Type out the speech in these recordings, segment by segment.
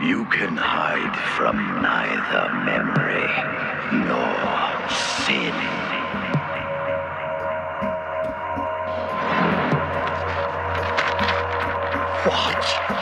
You can hide from neither memory nor sin. What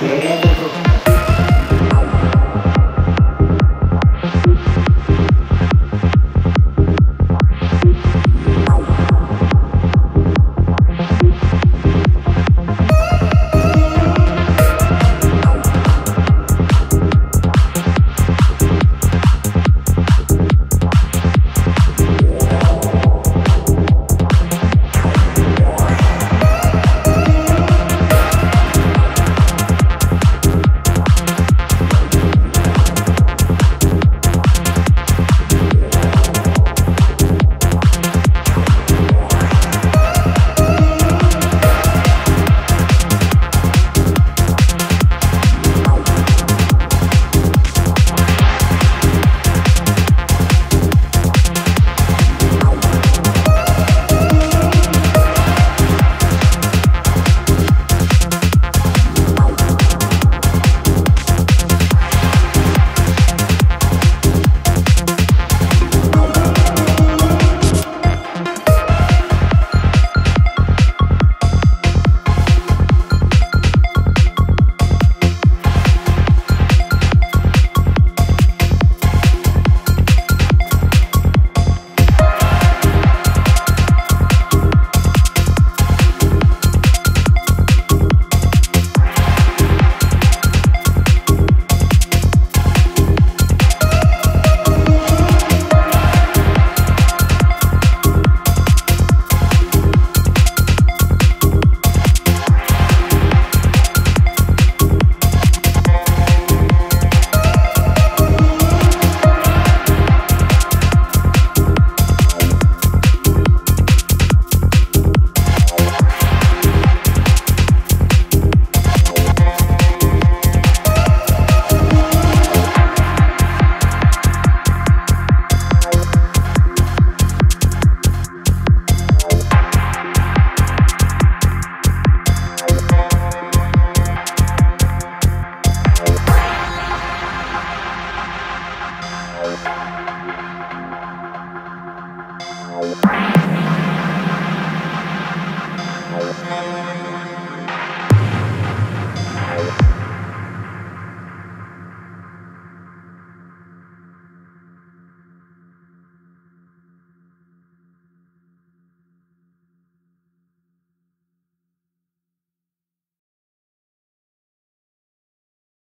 Thank.